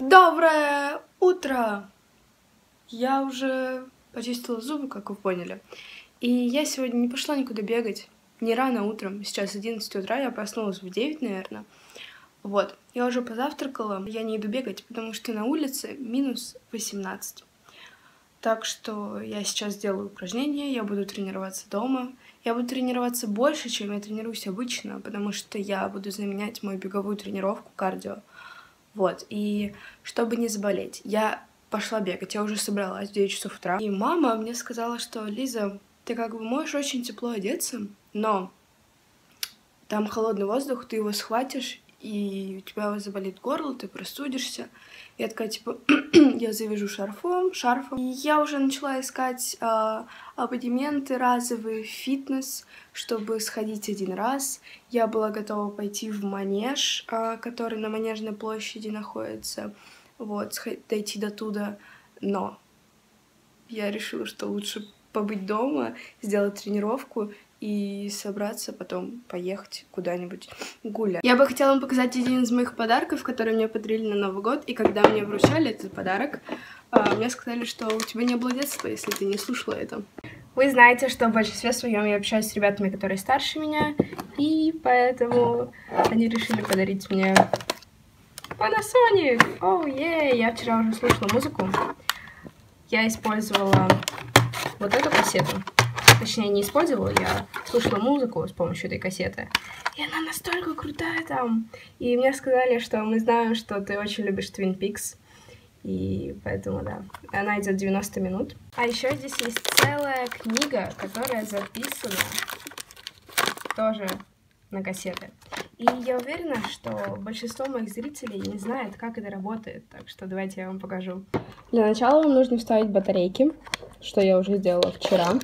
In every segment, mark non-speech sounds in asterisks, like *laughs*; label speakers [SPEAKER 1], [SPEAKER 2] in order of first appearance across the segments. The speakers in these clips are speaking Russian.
[SPEAKER 1] Доброе утро! Я уже почистила зубы, как вы поняли. И я сегодня не пошла никуда бегать. Не рано утром, сейчас 11 утра, я проснулась в 9, наверное. Вот, я уже позавтракала, я не иду бегать, потому что на улице минус 18. Так что я сейчас сделаю упражнения, я буду тренироваться дома. Я буду тренироваться больше, чем я тренируюсь обычно, потому что я буду заменять мою беговую тренировку кардио. Вот, и чтобы не заболеть, я пошла бегать, я уже собралась в 9 часов утра. И мама мне сказала, что Лиза, ты как бы можешь очень тепло одеться, но там холодный воздух, ты его схватишь, и у тебя заболит горло, ты простудишься. Я такая, типа, *clears throat* я завяжу шарфом, шарфом. И я уже начала искать э, абонементы разовые, фитнес, чтобы сходить один раз. Я была готова пойти в манеж, э, который на Манежной площади находится, вот, дойти до туда, но я решила, что лучше побыть дома, сделать тренировку и собраться, потом поехать куда-нибудь гулять. Я бы хотела вам показать один из моих подарков, которые мне подарили на Новый год, и когда мне вручали этот подарок, а, мне сказали, что у тебя не было детства, если ты не слушала это. Вы знаете, что в большинстве своем я общаюсь с ребятами, которые старше меня, и поэтому они решили подарить мне Panasonic! Оу, oh, yeah! Я вчера уже слушала музыку. Я использовала вот эту кассету точнее, не использовала, я слушала музыку с помощью этой кассеты. И она настолько крутая там. И мне сказали, что мы знаем, что ты очень любишь Twin Peaks. И поэтому, да, она идет 90 минут. А еще здесь есть целая книга, которая записана тоже на кассеты. И я уверена, что большинство моих зрителей не знает, как это работает, так что давайте я вам покажу. Для начала вам нужно вставить батарейки, что я уже сделала вчера.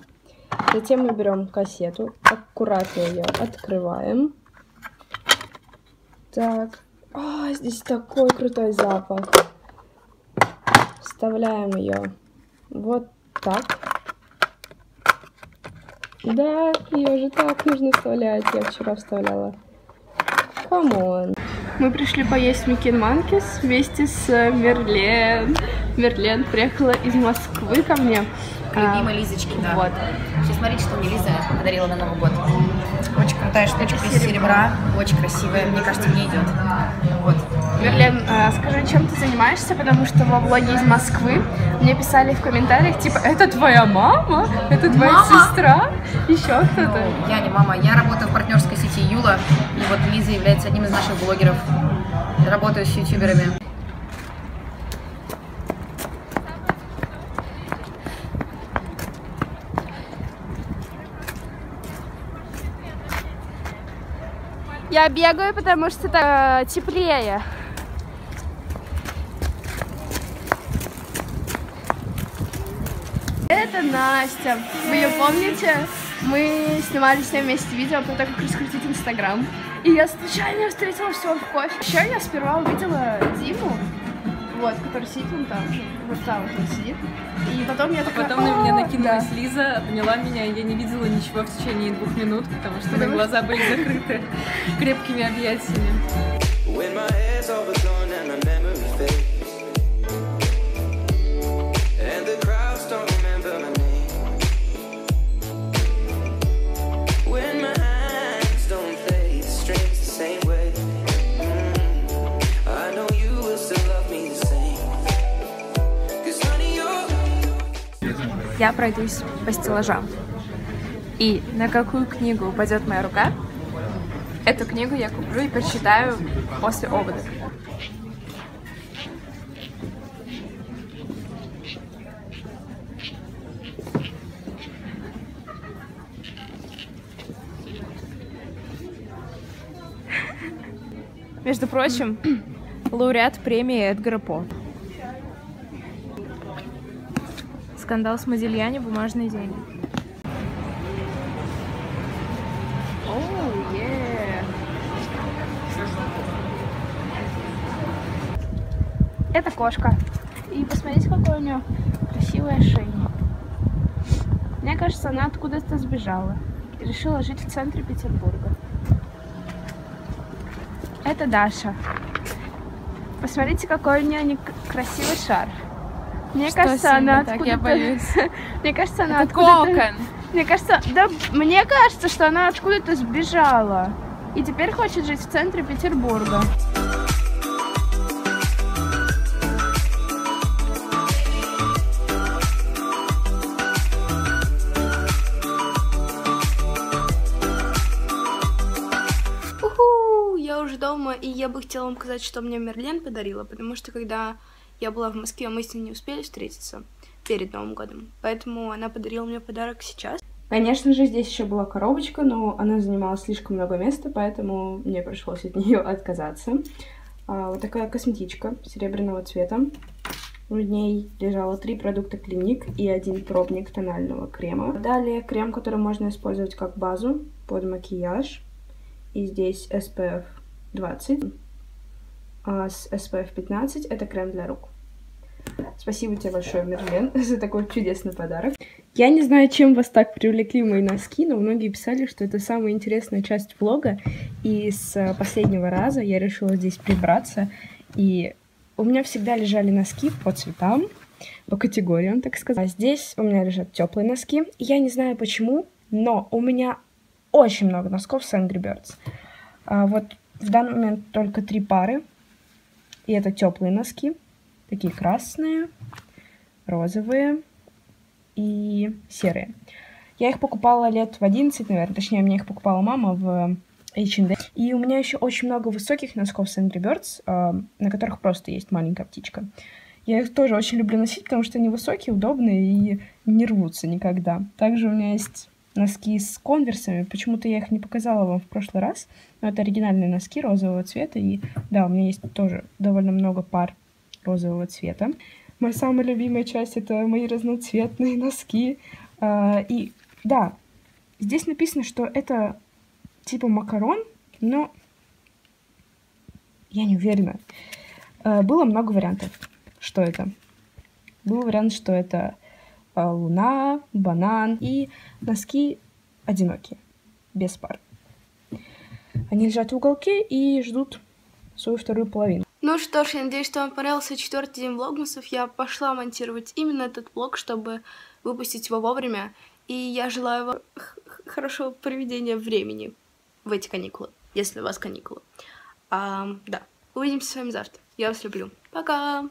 [SPEAKER 1] Затем мы берем кассету, аккуратно ее открываем. Так. А, здесь такой крутой запах. Вставляем ее вот так. Да, ее же так нужно вставлять. Я вчера вставляла. Come on. Мы пришли поесть Mickey & Monkeys вместе с Мерлен. Мерлен приехала из Москвы ко мне.
[SPEAKER 2] К любимой Лизочке, да. Вот. Сейчас смотрите, что мне Лиза подарила на Новый год. Очень крутая штучка из серебра, очень красивая. Мне кажется, мне идет. Вот.
[SPEAKER 1] Мерлен, а, скажи, чем ты занимаешься, потому что во влоге из Москвы мне писали в комментариях, типа, это твоя мама? Это твоя мама? сестра? Еще кто-то?
[SPEAKER 2] Ну, я не мама, я работаю в партнерской сети Юла, и вот Лиза является одним из наших блогеров. Работаю с ютуберами.
[SPEAKER 1] Я бегаю, потому что это теплее. Это Настя. Вы ее помните? Мы снимали с ней вместе видео про то, как раскрутить Инстаграм. И я случайно встретила все в кофе. Еще я сперва увидела Диму, вот, который сидит вон там, вот там вот он сидит. И потом я такая...
[SPEAKER 3] Потом на меня накинулась да. Лиза, обняла меня, и я не видела ничего в течение двух минут, потому что мои глаза были закрыты *laughs* крепкими объятиями.
[SPEAKER 1] Я пройдусь по стеллажам. И на какую книгу упадет моя рука, эту книгу я куплю и прочитаю после обода. Между прочим, лауреат премии Эдгара По. Скандал с Модильяне, бумажные деньги. Это кошка. И посмотрите, какой у нее красивый ошейник. Мне кажется, она откуда-то сбежала. И решила жить в центре Петербурга. Это Даша. Посмотрите, какой у нее красивый шар. Мне
[SPEAKER 3] Что
[SPEAKER 1] кажется, она
[SPEAKER 3] так, я боюсь. *laughs*
[SPEAKER 1] Мне кажется, она
[SPEAKER 3] Это кокон.
[SPEAKER 1] Мне кажется, да, мне кажется, что она откуда-то сбежала. И теперь хочет жить в центре Петербурга. я уже дома, и я бы хотела вам сказать, что мне Мерлен подарила, потому что когда я была в Москве, мы с ней не успели встретиться перед Новым годом, поэтому она подарила мне подарок сейчас. Конечно же, здесь еще была коробочка, но она занимала слишком много места, поэтому мне пришлось от нее *laughs* отказаться. А, вот такая косметичка серебряного цвета. В ней лежало три продукта клиник и один пробник тонального крема. Далее крем, который можно использовать как базу под макияж. И здесь SPF 20. А с SPF 15 это крем для рук. Спасибо тебе большое, Мерлен, *laughs* за такой чудесный подарок. Я не знаю, чем вас так привлекли мои носки, но многие писали, что это самая интересная часть влога. И с последнего раза я решила здесь прибраться. И у меня всегда лежали носки по цветам, по категориям, так сказать. А здесь у меня лежат теплые носки. Я не знаю почему, но у меня очень много носков с Angry Birds. А вот в данный момент только три пары. И это теплые носки. Такие красные, розовые и серые. Я их покупала лет в 11, наверное. Точнее, мне их покупала мама в H&M. И у меня еще очень много высоких носков с Angry Birds, э, на которых просто есть маленькая птичка. Я их тоже очень люблю носить, потому что они высокие, удобные и не рвутся никогда. Также у меня есть носки с конверсами. Почему-то я их не показала вам в прошлый раз. Но это оригинальные носки розового цвета. И да, у меня есть тоже довольно много пар розового цвета. Моя самая любимая часть — это мои разноцветные носки. А, и да, здесь написано, что это типа макарон, но я не уверена. А, было много вариантов, что это. Был вариант, что это луна, банан и носки одинокие, без пар. Они лежат в уголке и ждут свою вторую половину. Ну что ж, я надеюсь, что вам понравился четвертый день влогмасов. Я пошла монтировать именно этот влог, чтобы выпустить его вовремя. И я желаю вам хорошего проведения времени в эти каникулы, если у вас каникулы. А, да, увидимся с вами завтра. Я вас люблю. Пока!